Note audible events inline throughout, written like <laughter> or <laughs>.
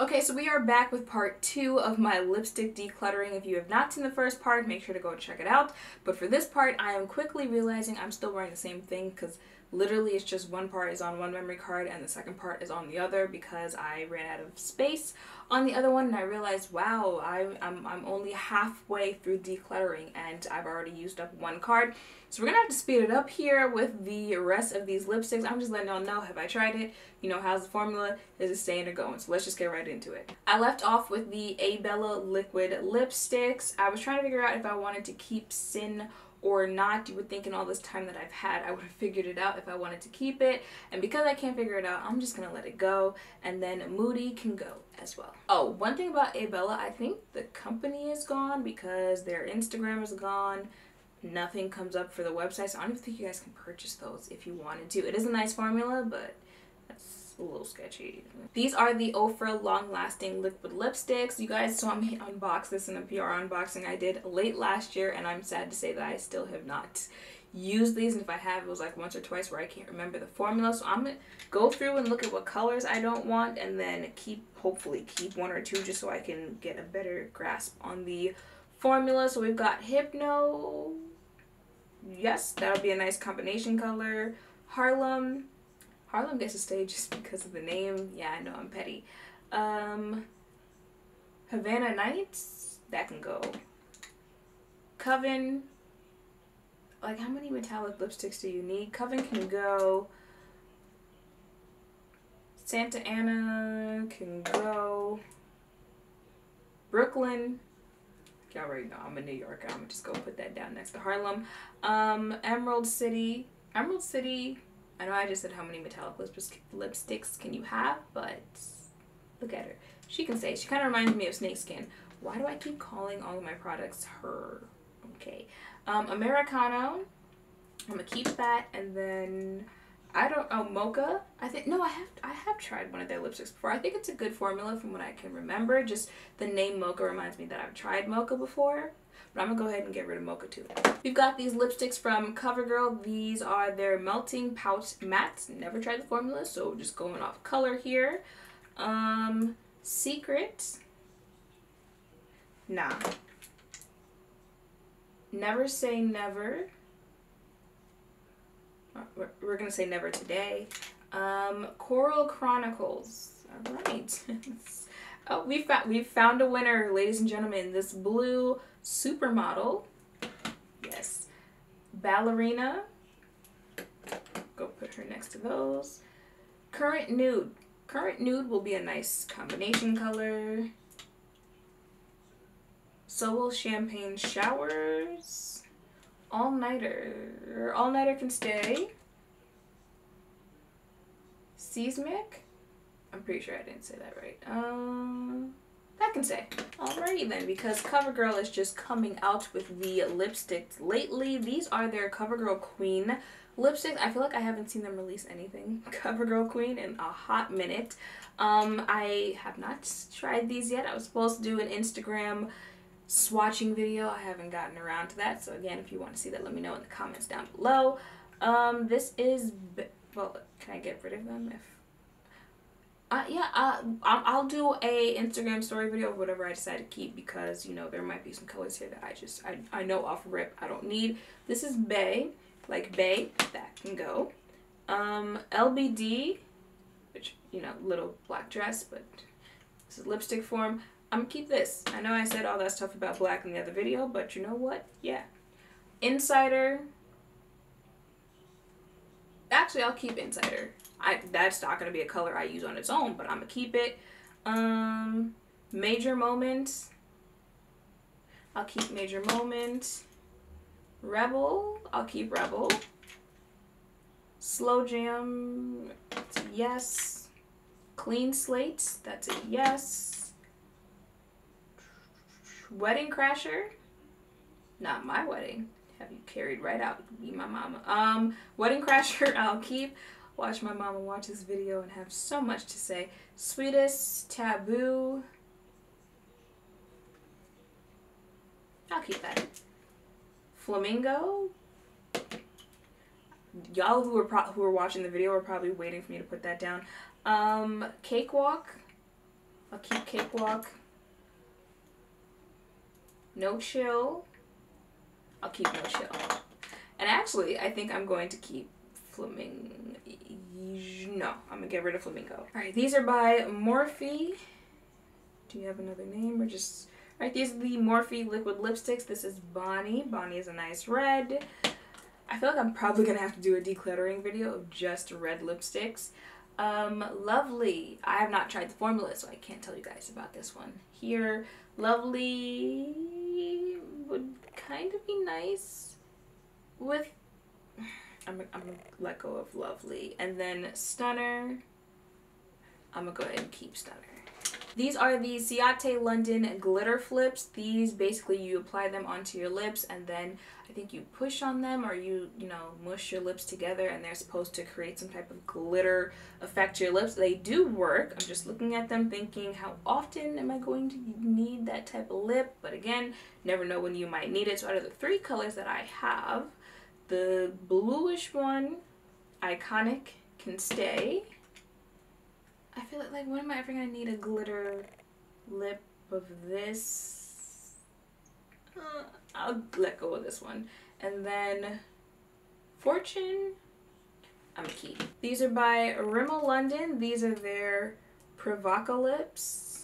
Okay, so we are back with part two of my lipstick decluttering. If you have not seen the first part, make sure to go check it out. But for this part, I am quickly realizing I'm still wearing the same thing because literally it's just one part is on one memory card and the second part is on the other because I ran out of space on the other one and I realized wow I, I'm, I'm only halfway through decluttering and I've already used up one card. So we're gonna have to speed it up here with the rest of these lipsticks. I'm just letting y'all know have I tried it? You know how's the formula? Is it staying or going? So let's just get right into it. I left off with the Abella liquid lipsticks. I was trying to figure out if I wanted to keep Sin or not. You would think in all this time that I've had, I would have figured it out if I wanted to keep it. And because I can't figure it out, I'm just to let it go. And then Moody can go as well. Oh, one thing about Abella, I think the company is gone because their Instagram is gone. Nothing comes up for the website, so I don't even think you guys can purchase those if you wanted to. It is a nice formula, but a little sketchy. These are the Ofra Long Lasting Liquid Lipsticks. You guys saw me <laughs> unbox this in a PR unboxing I did late last year and I'm sad to say that I still have not used these and if I have it was like once or twice where I can't remember the formula so I'm gonna go through and look at what colors I don't want and then keep hopefully keep one or two just so I can get a better grasp on the formula so we've got Hypno yes that'll be a nice combination color Harlem Harlem gets to stay just because of the name. Yeah, I know I'm petty. Um, Havana Nights, that can go. Coven, like how many metallic lipsticks do you need? Coven can go. Santa Ana can go. Brooklyn, y'all already know I'm a New Yorker. I'm gonna just go put that down next to Harlem. Um, Emerald City, Emerald City I know I just said how many metallic lipsticks can you have, but look at her. She can say. She kind of reminds me of Snakeskin. Why do I keep calling all of my products her? Okay. Um, Americano. I'm to keep that. And then, I don't, oh, Mocha. I think, no, I have, I have tried one of their lipsticks before. I think it's a good formula from what I can remember. Just the name Mocha reminds me that I've tried Mocha before. But I'm to go ahead and get rid of Mocha too. We've got these lipsticks from CoverGirl. These are their Melting Pout Mattes. Never tried the formula, so just going off color here. Um, Secret. Nah. Never Say Never. We're to say never today. Um, Coral Chronicles. All right. <laughs> oh, we've got we've found a winner, ladies and gentlemen. This blue Supermodel. Yes. Ballerina. Go put her next to those. Current Nude. Current Nude will be a nice combination color. so will Champagne Showers. All Nighter. All Nighter can stay. Seismic. I'm pretty sure I didn't say that right. Um, that can say. Alrighty then, because CoverGirl is just coming out with the lipsticks lately. These are their CoverGirl Queen lipsticks. I feel like I haven't seen them release anything <laughs> CoverGirl Queen in a hot minute. Um, I have not tried these yet. I was supposed to do an Instagram swatching video. I haven't gotten around to that. So again, if you want to see that, let me know in the comments down below. Um, this is, well, can I get rid of them if uh, yeah, uh, I'll do a Instagram story video of whatever I decide to keep because, you know, there might be some colors here that I just, I, I know off rip I don't need. This is Bay, like Bay, that can go. Um, LBD, which, you know, little black dress, but this is lipstick form. I'm gonna keep this. I know I said all that stuff about black in the other video, but you know what? Yeah. Insider. Actually, I'll keep Insider. I that's not gonna be a color I use on its own, but I'm gonna keep it. Um, major moments. I'll keep major moments. Rebel. I'll keep rebel. Slow jam. Yes. Clean slate. That's a yes. Wedding crasher. Not my wedding. Have you carried right out? Be my mama. Um, wedding crasher. <laughs> I'll keep watch my mama watch this video and have so much to say. Sweetest taboo. I'll keep that. Flamingo. Y'all who are who are watching the video are probably waiting for me to put that down. Um, cakewalk. I'll keep Cakewalk. No Chill. I'll keep No Chill. And actually, I think I'm going to keep Flamingo. No, I'm gonna get rid of Flamingo. Alright, these are by Morphe. Do you have another name or just... Alright, these are the Morphe liquid lipsticks. This is Bonnie. Bonnie is a nice red. I feel like I'm probably gonna have to do a decluttering video of just red lipsticks. Um, Lovely. I have not tried the formula, so I can't tell you guys about this one. Here, Lovely would kind of be nice with I'm, I'm gonna let go of Lovely. And then Stunner, I'm gonna go ahead and keep Stunner. These are the Ciate London Glitter Flips. These basically you apply them onto your lips and then I think you push on them or you, you know, mush your lips together and they're supposed to create some type of glitter effect to your lips. They do work. I'm just looking at them thinking how often am I going to need that type of lip? But again, never know when you might need it. So out of the three colors that I have, the bluish one, Iconic, can stay. I feel like, when am I ever going to need a glitter lip of this? Uh, I'll let go of this one. And then Fortune, I'm gonna keep. These are by Rimmel London. These are their Provocalips.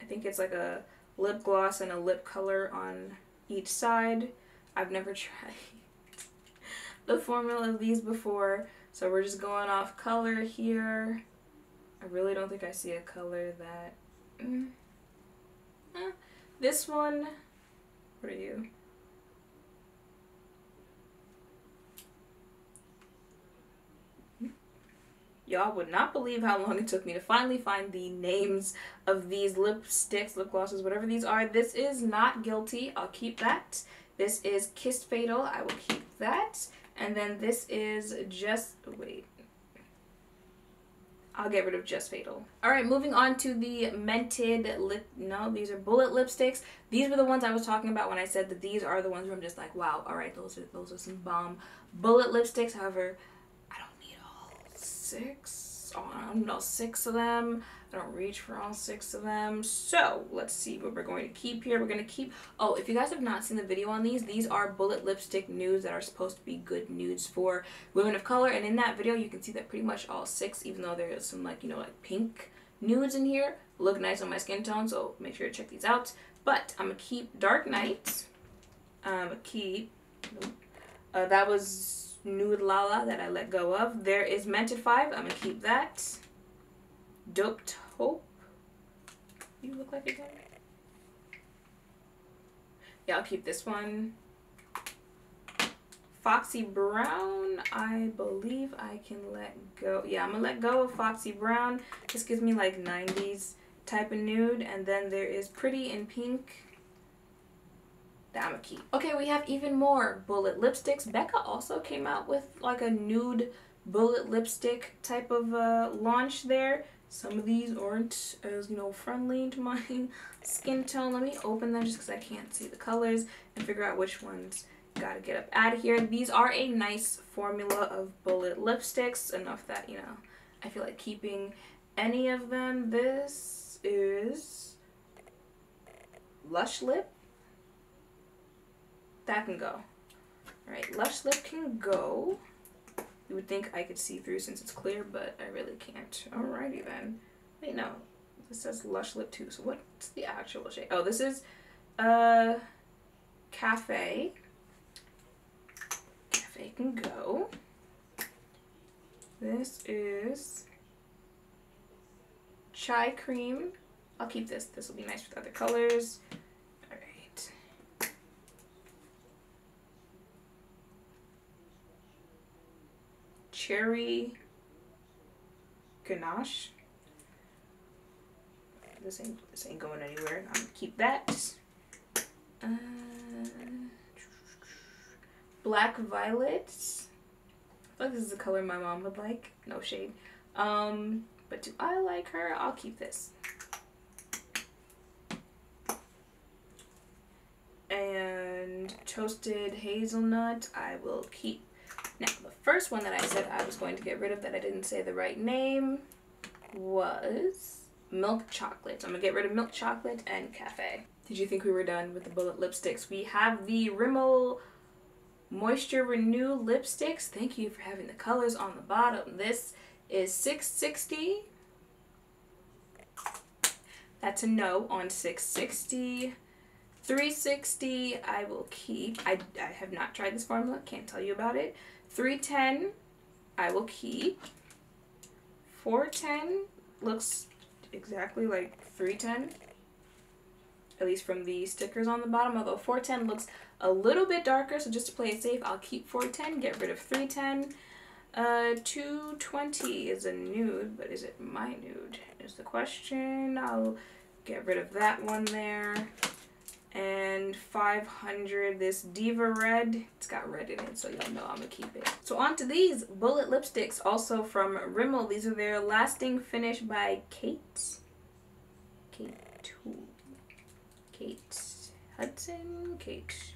I think it's like a lip gloss and a lip color on each side. I've never <laughs> tried the formula of these before. So we're just going off color here. I really don't think I see a color that... Mm. This one, what are you? Y'all would not believe how long it took me to finally find the names of these lipsticks, lip glosses, whatever these are. This is Not Guilty. I'll keep that. This is Kissed Fatal. I will keep that. And then this is just, wait. I'll get rid of Just Fatal. Alright, moving on to the Mented lip, no, these are bullet lipsticks. These were the ones I was talking about when I said that these are the ones where I'm just like, wow, alright, those are, those are some bomb bullet lipsticks. However, I don't need all six, oh, I don't know, six of them. I don't reach for all six of them. So let's see what we're going to keep here. We're going to keep, oh, if you guys have not seen the video on these, these are bullet lipstick nudes that are supposed to be good nudes for women of color. And in that video, you can see that pretty much all six, even though there's some like, you know, like pink nudes in here, look nice on my skin tone. So make sure to check these out. But I'm going to keep Dark Knight. Going keep, uh, that was Nude Lala that I let go of. There is Mented 5. I'm going to keep that. Dope Hope. You look like a guy. Yeah, I'll keep this one. Foxy Brown, I believe I can let go. Yeah, I'm gonna let go of Foxy Brown. This gives me like 90s type of nude. And then there is Pretty in Pink. That I'm gonna keep. Okay, we have even more bullet lipsticks. Becca also came out with like a nude bullet lipstick type of uh, launch there. Some of these aren't as, you know, friendly to my <laughs> skin tone. Let me open them just because I can't see the colors and figure out which ones gotta get up out of here. These are a nice formula of bullet lipsticks. Enough that, you know, I feel like keeping any of them. This is Lush Lip. That can go. Alright, Lush Lip can go. You would think I could see through since it's clear, but I really can't. Alrighty then. Wait, no. This says Lush Lip 2, so what's the actual shade? Oh, this is uh, Cafe. Cafe can go. This is Chai Cream. I'll keep this. This will be nice with other colors. Cherry ganache. This ain't this ain't going anywhere. I'm gonna keep that. Uh, black violets. I feel like this is the color my mom would like. No shade. Um, but do I like her? I'll keep this. And toasted hazelnut, I will keep. Now, the first one that I said I was going to get rid of that I didn't say the right name was milk chocolate. So I'm gonna get rid of milk chocolate and cafe. Did you think we were done with the bullet lipsticks? We have the Rimmel Moisture Renew lipsticks. Thank you for having the colors on the bottom. This is 660. That's a no on 660. 360 I will keep. I, I have not tried this formula. Can't tell you about it. 310 I will keep. 410 looks exactly like 310 at least from the stickers on the bottom although 410 looks a little bit darker so just to play it safe I'll keep 410 get rid of 310 uh 220 is a nude but is it my nude is the question. I'll get rid of that one there and 500 this diva red. It's got red in it so y'all know i'm gonna keep it. So on to these bullet lipsticks also from rimmel. These are their lasting finish by kate. Kate who? Kate hudson? Kate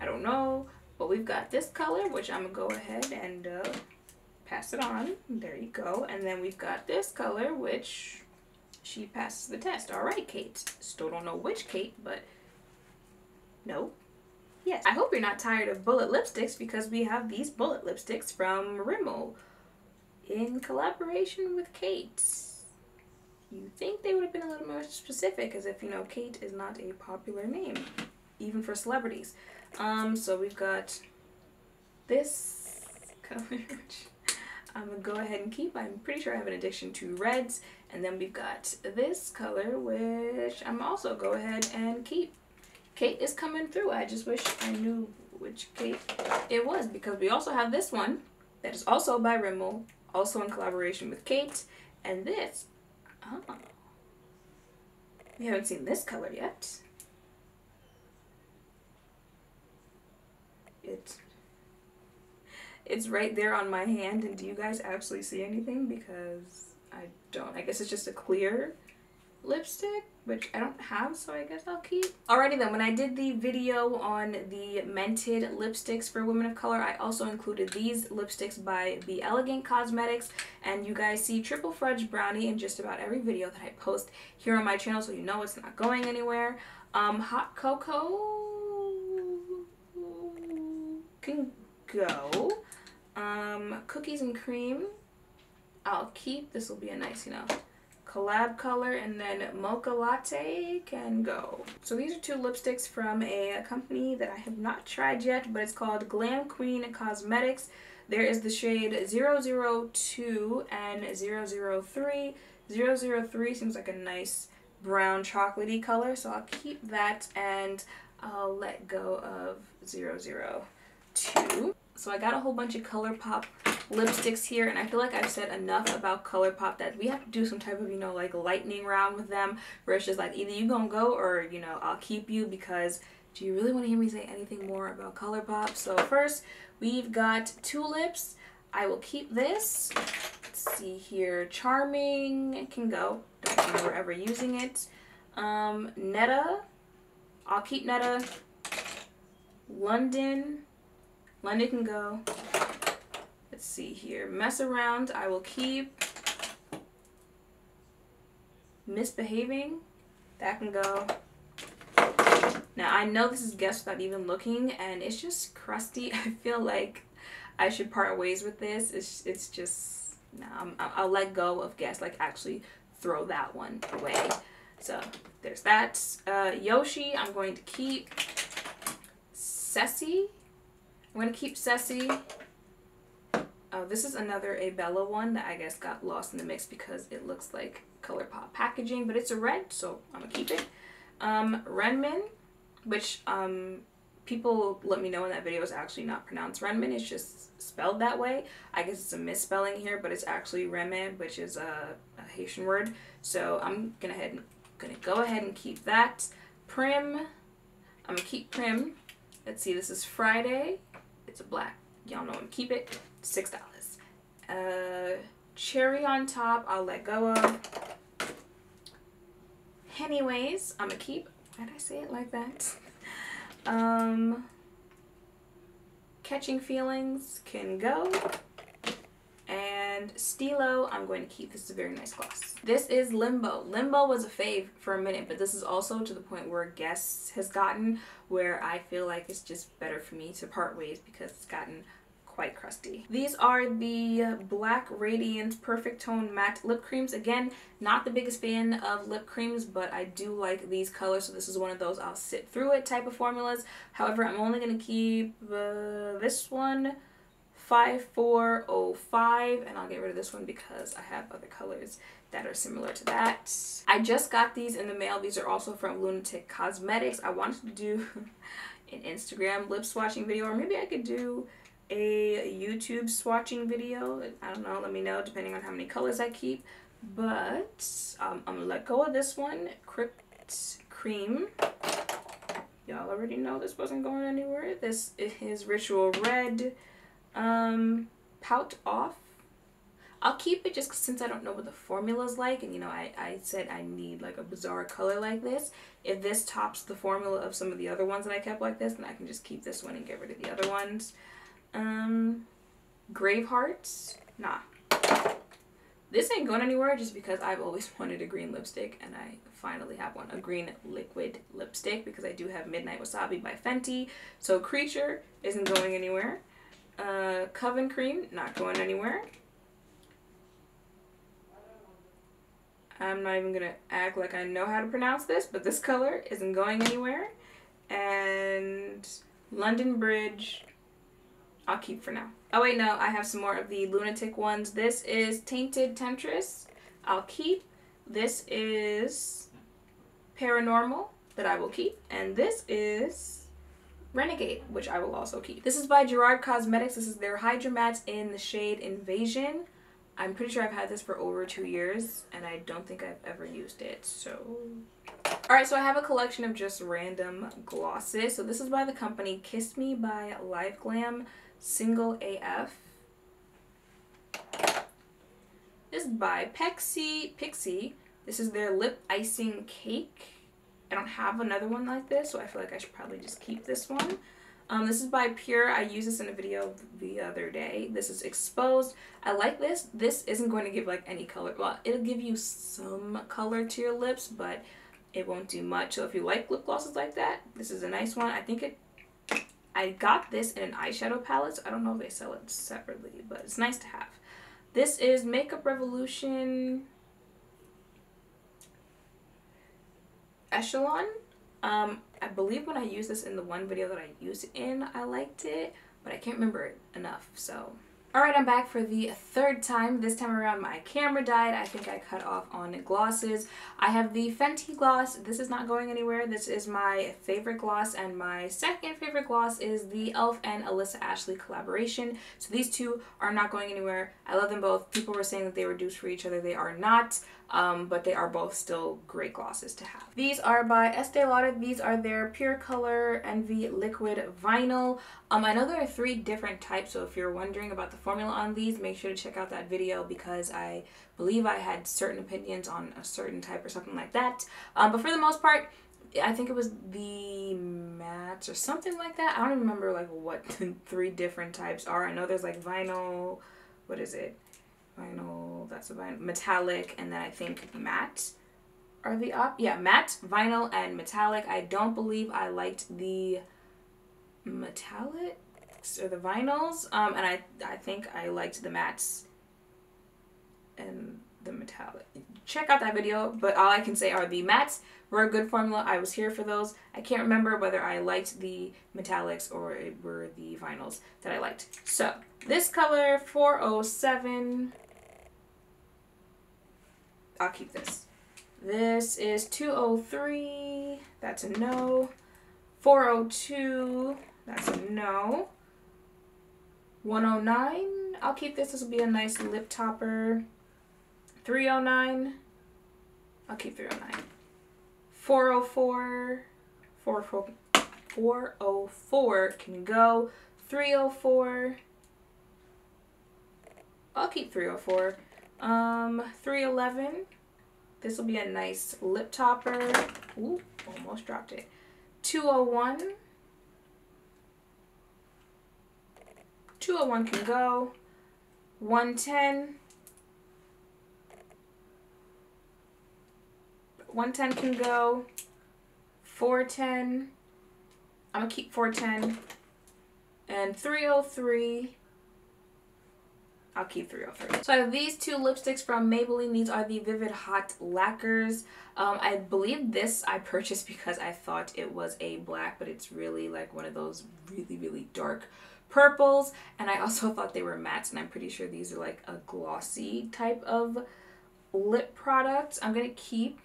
i don't know. But we've got this color which i'm gonna go ahead and uh, pass it on. There you go. And then we've got this color which she passes the test. All right kate. Still don't know which kate but no. Yes. I hope you're not tired of bullet lipsticks because we have these bullet lipsticks from Rimmel in collaboration with Kate. You think they would have been a little more specific as if, you know, Kate is not a popular name, even for celebrities. Um, so we've got this color, which I'm going to go ahead and keep. I'm pretty sure I have an addiction to reds. And then we've got this color, which I'm also go ahead and keep. Kate is coming through. I just wish I knew which Kate it was because we also have this one that is also by Rimmel, also in collaboration with Kate. And this, oh, we haven't seen this color yet. It's, it's right there on my hand and do you guys actually see anything? Because I don't. I guess it's just a clear lipstick which I don't have, so I guess I'll keep. Alrighty then, when I did the video on the mented lipsticks for women of color, I also included these lipsticks by Be Elegant Cosmetics, and you guys see Triple Fudge Brownie in just about every video that I post here on my channel, so you know it's not going anywhere. Um, Hot Cocoa can go. Um, Cookies and Cream, I'll keep. This will be a nice, you know, collab color and then mocha latte can go. So these are two lipsticks from a company that i have not tried yet but it's called glam queen cosmetics. There is the shade 002 and 003 003 seems like a nice brown chocolatey color so i'll keep that and i'll let go of 002 so i got a whole bunch of ColourPop lipsticks here and I feel like I've said enough about ColourPop that we have to do some type of, you know, like lightning round with them where it's just like either you gonna go or, you know, I'll keep you because do you really want to hear me say anything more about ColourPop? So first we've got Tulips. I will keep this. Let's see here. Charming It can go. Don't we're ever using it. Um, Netta. I'll keep Netta. London. London can go. Let's see here. Mess around, I will keep. Misbehaving, that can go. Now I know this is guess without even looking and it's just crusty. <laughs> I feel like I should part ways with this. It's, it's just, no, i I'll let go of guess, like actually throw that one away. So there's that. Uh, Yoshi, I'm going to keep. Ceci, I'm going to keep Ceci. Oh, this is another a Bella one that I guess got lost in the mix because it looks like ColourPop packaging, but it's a red, so I'm gonna keep it. Um, Renmin, which um, people let me know in that video is actually not pronounced Renmin, it's just spelled that way. I guess it's a misspelling here, but it's actually Renmin, which is a, a Haitian word. So I'm gonna head and, gonna go ahead and keep that. Prim, I'm gonna keep Prim. Let's see, this is Friday. It's a black. Y'all know I'm keep it six dollars. Uh, cherry on top, I'll let go of. Anyways, I'm gonna keep. Why did I say it like that? Um, catching feelings can go. And and Stilo. I'm going to keep. This is a very nice gloss. This is Limbo. Limbo was a fave for a minute, but this is also to the point where Guess has gotten where I feel like it's just better for me to part ways because it's gotten quite crusty. These are the Black Radiance Perfect Tone Matte Lip Creams. Again, not the biggest fan of lip creams, but I do like these colors, so this is one of those I'll sit through it type of formulas. However, I'm only going to keep uh, this one 5405 and I'll get rid of this one because I have other colors that are similar to that. I just got these in the mail. These are also from Lunatic Cosmetics. I wanted to do <laughs> an Instagram lip swatching video or maybe I could do a YouTube swatching video. I don't know, let me know depending on how many colors I keep. But um, I'm gonna let go of this one, Crypt Cream. Y'all already know this wasn't going anywhere. This is Ritual Red um, Pout Off. I'll keep it just since I don't know what the formula's like and you know I, I said I need like a bizarre color like this. If this tops the formula of some of the other ones that I kept like this then I can just keep this one and get rid of the other ones. Um, Grave Hearts, nah. This ain't going anywhere just because I've always <laughs> wanted a green lipstick and I finally have one. A green liquid lipstick because I do have Midnight Wasabi by Fenty. So Creature isn't going anywhere. Uh, Coven Cream, not going anywhere. I'm not even gonna act like I know how to pronounce this, but this color isn't going anywhere. And London Bridge I'll keep for now. Oh wait, no, I have some more of the Lunatic ones. This is Tainted Temptress. I'll keep. This is Paranormal that I will keep. And this is Renegade, which I will also keep. This is by Gerard Cosmetics. This is their Hydra Matte in the shade Invasion. I'm pretty sure I've had this for over two years, and I don't think I've ever used it, so... Alright, so I have a collection of just random glosses. So this is by the company Kiss Me by Live Glam Single AF. This is by Pexi Pixie. This is their lip icing cake. I don't have another one like this, so I feel like I should probably just keep this one. Um, this is by Pure. I used this in a video the other day. This is exposed. I like this. This isn't going to give like any color. Well, it'll give you some color to your lips, but it won't do much. So if you like lip glosses like that, this is a nice one. I think it I got this in an eyeshadow palette. So I don't know if they sell it separately, but it's nice to have. This is Makeup Revolution Echelon. Um, I believe when I used this in the one video that I used it in, I liked it, but I can't remember it enough, so Alright, I'm back for the third time. This time around my camera died. I think I cut off on glosses. I have the Fenty gloss. This is not going anywhere. This is my favorite gloss and my second favorite gloss is the e.l.f. and Alyssa Ashley collaboration. So these two are not going anywhere. I love them both. People were saying that they were dupes for each other. They are not um, but they are both still great glosses to have. These are by Estee Lauder. These are their Pure Color Envy Liquid Vinyl. Um, I know there are three different types, so if you're wondering about the formula on these, make sure to check out that video because I believe I had certain opinions on a certain type or something like that. Um, but for the most part, I think it was the mattes or something like that. I don't remember like what <laughs> three different types are. I know there's like vinyl, what is it? vinyl, that's a vinyl, metallic, and then I think matte are the up. Yeah, matte, vinyl, and metallic. I don't believe I liked the metallics or the vinyls, um, and I, I think I liked the mattes and the metallic. Check out that video, but all I can say are the mattes were a good formula. I was here for those. I can't remember whether I liked the metallics or it were the vinyls that I liked. So, this color, 407, I'll keep this. This is 203. That's a no. 402. That's a no. 109. I'll keep this. This will be a nice lip topper. 309. I'll keep 309. 404. 404. 404 can go. 304. I'll keep 304. Um, 311. This will be a nice lip topper. Ooh, almost dropped it. 201. 201 can go. 110. 110 can go. 410. I'm going to keep 410. And 303. I'll keep 303. So I have these two lipsticks from Maybelline. These are the Vivid Hot Lacquers. Um, I believe this I purchased because I thought it was a black, but it's really like one of those really, really dark purples. And I also <laughs> thought they were mattes, and I'm pretty sure these are like a glossy type of lip product. I'm going to keep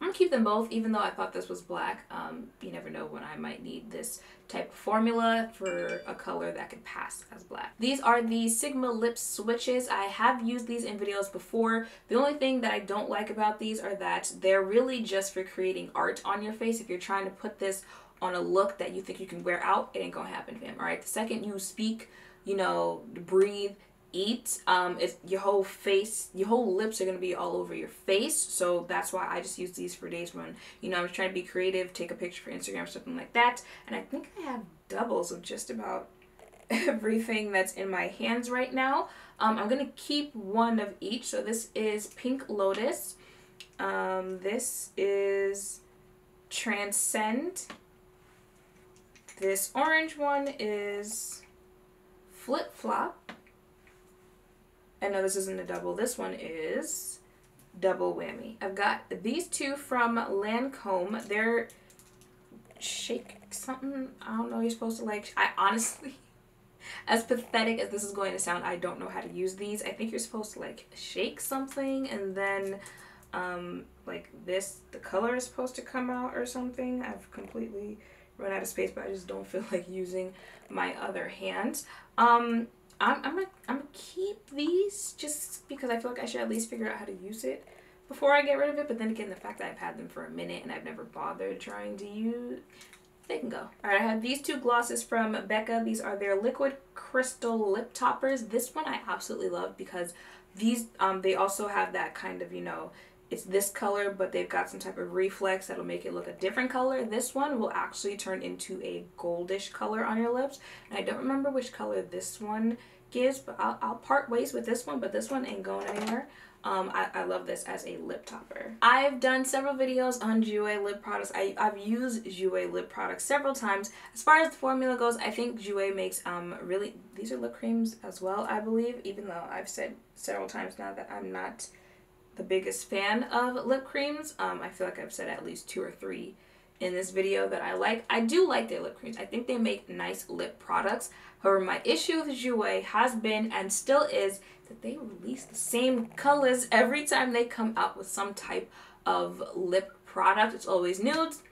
I'm gonna keep them both, even though I thought this was black. Um, you never know when I might need this type of formula for a color that could pass as black. These are the Sigma lip switches. I have used these in videos before. The only thing that I don't like about these are that they're really just for creating art on your face. If you're trying to put this on a look that you think you can wear out, it ain't gonna happen, fam. All right, the second you speak, you know, breathe, eat um it's your whole face your whole lips are going to be all over your face. So that's why i just use these for days when you know i'm trying to be creative take a picture for instagram something like that. And i think i have doubles of just about <laughs> everything that's in my hands right now. Um, i'm to keep one of each. So this is pink lotus. Um, this is transcend. This orange one is flip flop and no, this isn't a double. This one is double whammy. I've got these two from Lancome. They're shake something. I don't know. You're supposed to like. I honestly, <laughs> as pathetic as this is going to sound, I don't know how to use these. I think you're supposed to like shake something and then um like this the color is supposed to come out or something. I've completely run out of space, but I just don't <laughs> feel like using my other hand. Um I'm, I'm gonna I'm gonna keep these just because I feel like I should at least figure out how to use it before I get rid of it. But then again, the fact that I've had them for a minute and I've never bothered trying to use, they can go. All right, I have these two glosses from Becca. These are their liquid crystal lip toppers. This one I absolutely love because these um they also have that kind of you know it's this color, but they've got some type of reflex that'll make it look a different color. This one will actually turn into a goldish color on your lips. And I don't remember which color this one gives, but I'll, I'll part ways with this one, but this one ain't going anywhere. Um, I, I love this as a lip topper. I've done several videos on Jouer lip products. I, I've used Jouer lip products several times. As far as the formula goes, I think Jouer makes um really, these are lip creams as well, I believe, even though I've said several times now that I'm not the biggest fan of lip creams. Um, I feel like I've said at least two or three in this video that I like. I do like their lip creams. I think they make nice lip products. However, my issue with Jouer has been and still is that they release the same colors every time they come out with some type of lip product. It's always nudes,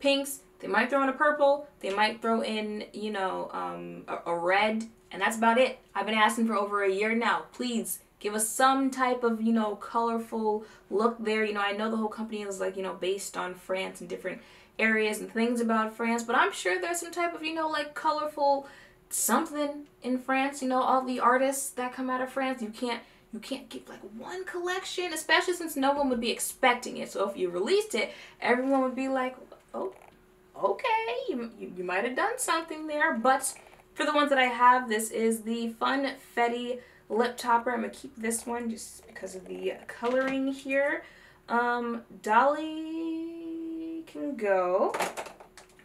pinks, they might throw in a purple, they might throw in, you know, um, a, a red, and that's about it. I've been asking for over a year now. Please give us some type of you know colorful look there. You know i know the whole company is like you know based on france and different areas and things about france but i'm sure there's some type of you know like colorful something in france. You know all the artists that come out of france you can't you can't give like one collection especially since no one would be expecting it. So if you released it everyone would be like oh okay you, you, you might have done something there. But for the ones that i have this is the Funfetti lip topper. I'm going to keep this one just because of the coloring here. Um, Dolly can go.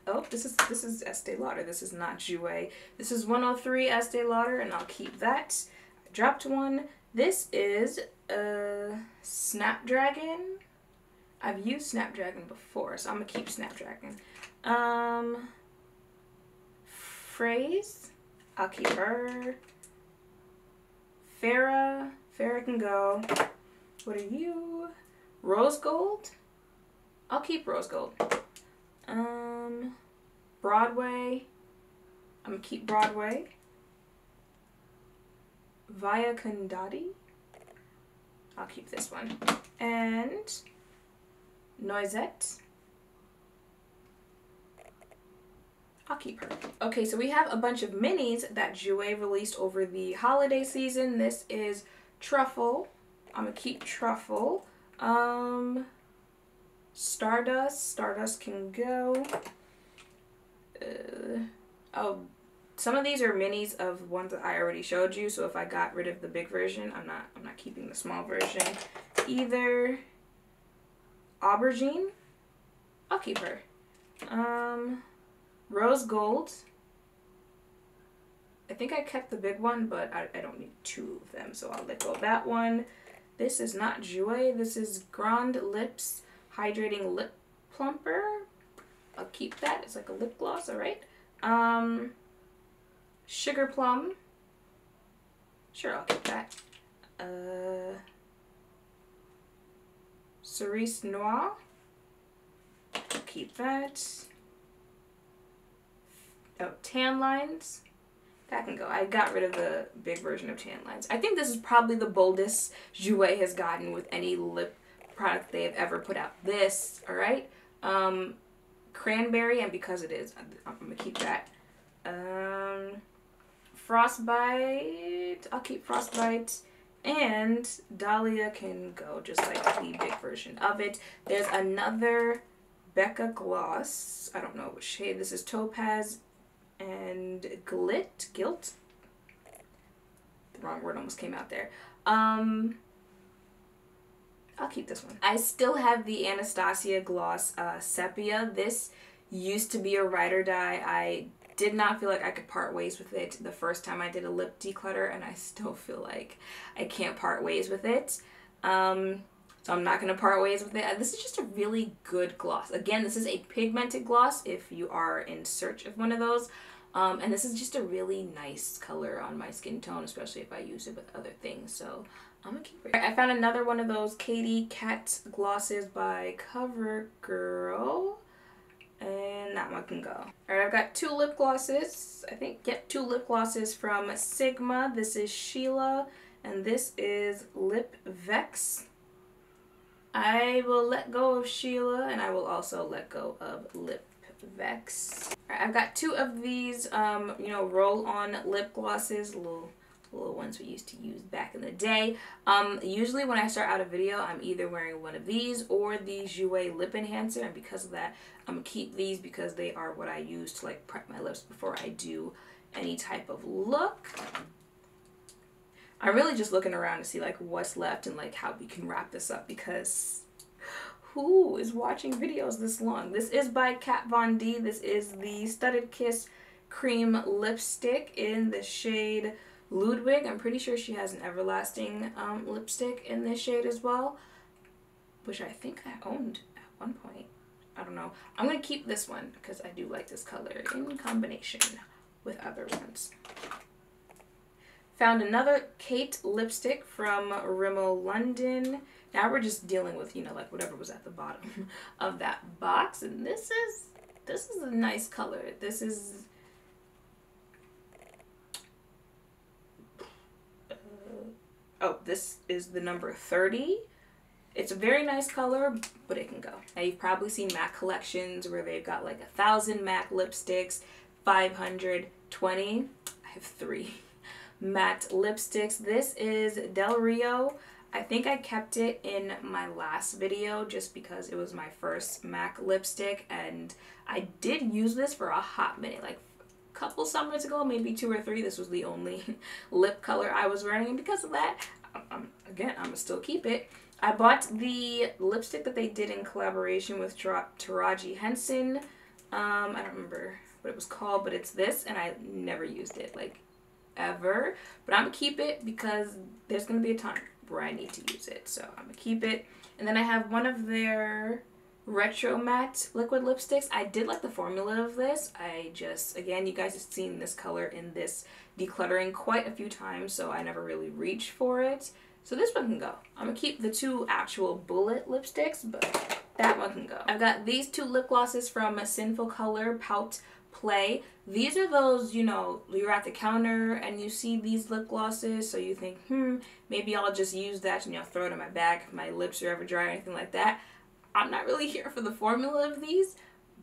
Oh, this is this is Estee Lauder. This is not Jouer. This is 103 Estee Lauder, and I'll keep that. I dropped one. This is uh, Snapdragon. I've used Snapdragon before, so I'm gonna keep Snapdragon. Um, Phrase. I'll keep her. Farrah. Farrah can go. What are you? Rose gold? I'll keep rose gold. Um, Broadway. I'm gonna keep Broadway. Via Condotti. I'll keep this one. And Noisette. I'll keep her. Okay, so we have a bunch of minis that Jouer released over the holiday season. This is Truffle. I'm gonna keep Truffle. Um, Stardust. Stardust can go. Uh, oh, some of these are minis of ones that I already showed you. So if I got rid of the big version, I'm not I'm not keeping the small version either. Aubergine. I'll keep her. Um, Rose Gold. I think I kept the big one, but I, I don't need two of them, so I'll let go of that one. This is not Jouer. This is Grande Lips Hydrating Lip Plumper. I'll keep that. It's like a lip gloss, alright? Um, Sugar Plum. Sure, I'll keep that. Uh, Cerise Noir. I'll keep that. Oh, Tan Lines. That can go. I got rid of the big version of tan lines. I think this is probably the boldest Jouer has gotten with any lip product they have ever put out. This, alright? Um, cranberry, and because it is, I'm, I'm going to keep that. Um, frostbite. I'll keep frostbite. And Dahlia can go just like the big version of it. There's another Becca gloss. I don't know what shade. This is Topaz and Glit, Guilt. The wrong word almost came out there. Um, I'll keep this one. I still have the Anastasia Gloss uh, Sepia. This used to be a ride or die. I did not feel like I could part ways with it the first time I did a lip declutter, and I still feel like I can't part ways with it. Um, so I'm not going to part ways with it. This is just a really good gloss. Again, this is a pigmented gloss if you are in search of one of those. Um, and this is just a really nice color on my skin tone, especially if I use it with other things. So I'm gonna keep it. I found another one of those Katy Kat glosses by CoverGirl. And that one can go. Alright, I've got two lip glosses. I think, yep, two lip glosses from Sigma. This is Sheila, and this is Lip Vex. I will let go of Sheila and I will also let go of Lip Vex. Right, I've got two of these, um, you know, roll-on lip glosses, little little ones we used to use back in the day. Um, usually when I start out a video, I'm either wearing one of these or the Jouer Lip Enhancer, and because of that, I'm gonna keep these because they are what I use to like prep my lips before I do any type of look. I'm really just looking around to see like what's left and like how we can wrap this up because who is watching videos this long? This is by Kat Von D. This is the Studded Kiss Cream Lipstick in the shade Ludwig. I'm pretty sure she has an everlasting um, lipstick in this shade as well, which I think I owned at one point. I don't know. I'm going to keep this one because I do like this color in combination with other ones. Found another Kate lipstick from Rimmel London. Now we're just dealing with, you know, like whatever was at the bottom <laughs> of that box. And this is, this is a nice color. This is, uh, oh, this is the number 30. It's a very nice color, but it can go. Now you've probably seen MAC collections where they've got like a thousand MAC lipsticks, 520. I have three <laughs> matte lipsticks. This is Del Rio. I think I kept it in my last video just because it was my first MAC lipstick and I did use this for a hot minute, like a couple summers ago, maybe two or three. This was the only <laughs> lip color I was wearing and because of that, I'm, again, I'm gonna still keep it. I bought the lipstick that they did in collaboration with Taraji Henson. Um, I don't remember what it was called, but it's this and I never used it. Like ever. But I'm to keep it because there's to be a time where I need to use it. So I'm going to keep it. And then I have one of their retro matte liquid lipsticks. I did like the formula of this. I just, again, you guys have seen this color in this decluttering quite a few times, so I never really reached for it. So this one can go. I'm to keep the two actual bullet lipsticks, but that one can go. I've got these two lip glosses from a Sinful Color Pout play. These are those, you know, you're at the counter and you see these lip glosses, so you think, hmm, maybe I'll just use that and you know, throw it in my bag if my lips are ever dry or anything like that. I'm not really <laughs> here for the formula of these,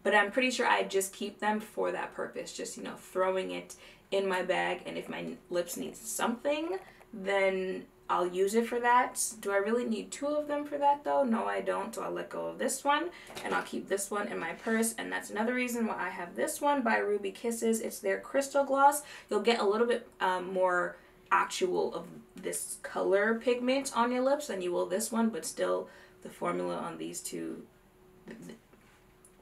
but I'm pretty sure I just keep them for that purpose. Just, you know, throwing it in my bag, and if my lips need something, then I'll use it for that. Do I really need two of them for that though? No, I don't. So I'll let go of this one and I'll keep this one in my purse. And that's another reason why I have this one by Ruby Kisses. It's their crystal gloss. You'll get a little bit um, more actual of this color pigment on your lips than you will this one, but still the formula on these two,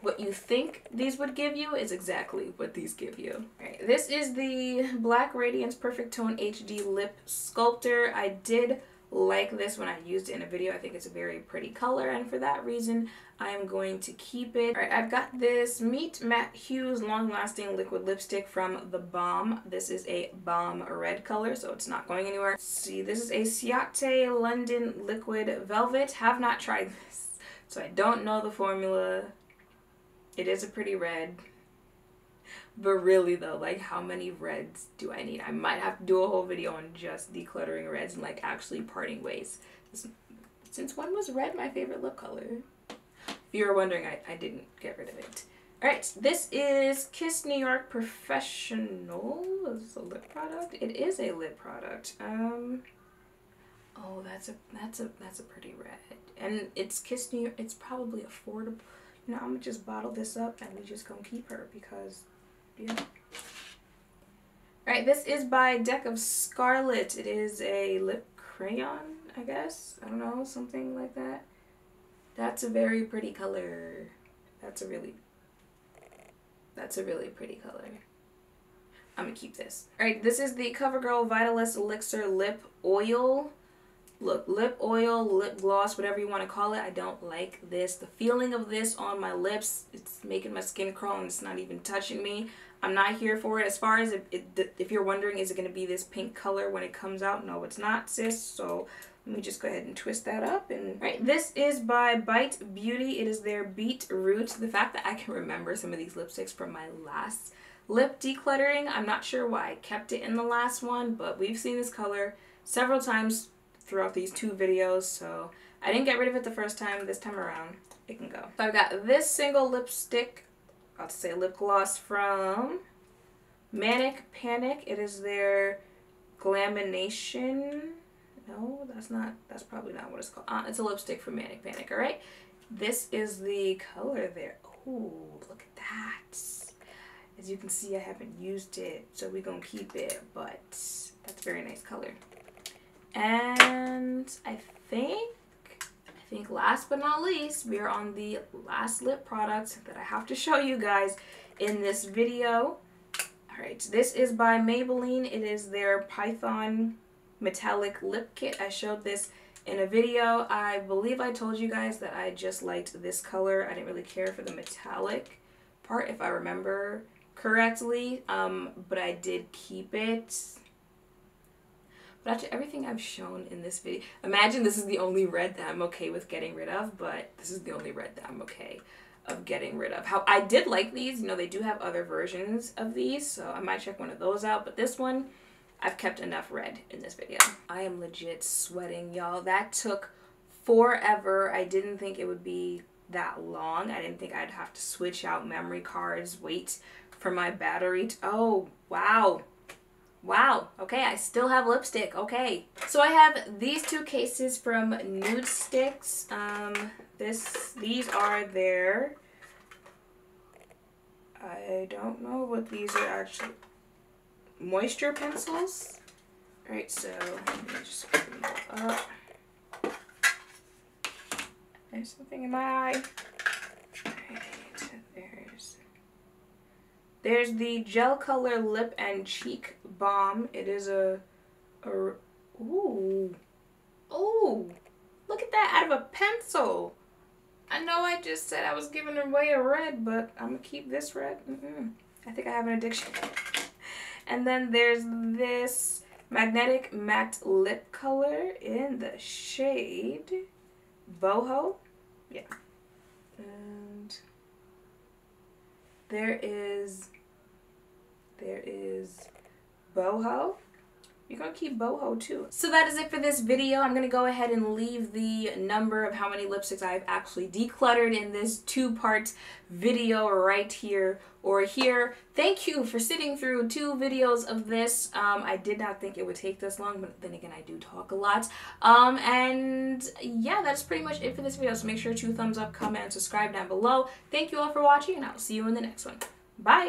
what you think these would give you is exactly what these give you. This is the Black Radiance Perfect Tone HD Lip Sculptor. I did like this when I used it in a video. I think it's a very pretty color and for that reason I am going to keep it. Alright, I've got this Meet Matte Hughes Long Lasting Liquid Lipstick from The Balm. This is a Balm red color so it's not going anywhere. Let's see, this is a Ciate London Liquid Velvet. Have not tried this so I don't know the formula. It is a pretty red. But really though, like how many reds do I need? I might have to do a whole video on just decluttering reds and like actually parting ways. Since when was red my favorite lip color? If you were wondering, I, I didn't get rid of it. Alright, this is Kiss New York Professional. Is this a lip product? It is a lip product. Um Oh, that's a that's a that's a pretty red. And it's Kiss New York it's probably affordable. Know, I'm gonna just bottle this up and we just gonna keep her because yeah. Alright, this is by Deck of Scarlet. It is a lip crayon, I guess. I don't know, something like that. That's a very pretty color. That's a really, that's a really pretty color. I'm gonna keep this. Alright, this is the CoverGirl Vitalist Elixir Lip Oil. Look, lip oil, lip gloss, whatever you want to call it. I don't like this. The feeling of this on my lips, it's making my skin crawl and it's not even touching me. I'm not here for it. As far as if you're wondering, is it going to be this pink color when it comes out? No, it's not, sis. So let me just go ahead and twist that up. And right, this is by Bite Beauty. It is their Beetroot. The fact that I can remember some of these lipsticks from my last lip decluttering, I'm not sure why I kept it in the last one, but we've seen this color several times throughout these two videos. So I didn't get rid of it the first time. This time around, it can go. So I've got this single lipstick I'll say lip gloss from Manic Panic. It is their Glamination. No, that's not, that's probably not what it's called. Uh, it's a lipstick from Manic Panic, all right? This is the color there. Oh, look at that. As you can see, I haven't used it, so we're going to keep it, but that's a very nice color. And I think I think last but not least, we are on the last lip product that I have to show you guys in this video. Alright, this is by Maybelline. It is their Python Metallic Lip Kit. I showed this in a video. I believe I told you guys that I just liked this color. I didn't really care for the metallic part, if I remember correctly, um, but I did keep it but after everything I've shown in this video, imagine this is the only red that I'm okay with getting rid of, but this is the only red that I'm okay of getting rid of. How I did like these, you know, they do have other versions of these, so I might check one of those out, but this one, I've kept enough red in this video. I am legit sweating, y'all. That took forever. I didn't think it would be that long. I didn't think I'd have to switch out memory cards, wait for my battery to, oh, wow. Wow, okay, I still have lipstick, okay. So I have these two cases from NudeStix. Um, this, these are their, I don't know what these are actually, moisture pencils. Alright, so let me just open them up. There's something in my eye. There's the Gel Color Lip and Cheek Balm. It is a, a ooh, ooh, look at that, out of a pencil. I know I just said I was giving away a red, but I'm gonna keep this red. Mm -mm. I think I have an addiction. <laughs> and then there's this Magnetic Matte Lip Color in the shade Boho. Yeah. And there is there is boho. You're to keep boho too. So that is it for this video. I'm to go ahead and leave the number of how many lipsticks I've actually decluttered in this two-part video right here or here. Thank you for sitting through two videos of this. Um, I did not think it would take this long, but then again, I do talk a lot. Um, and yeah, that's pretty much it for this video. So make sure to thumbs up, comment, and subscribe down below. Thank you all for watching, and I'll see you in the next one. Bye!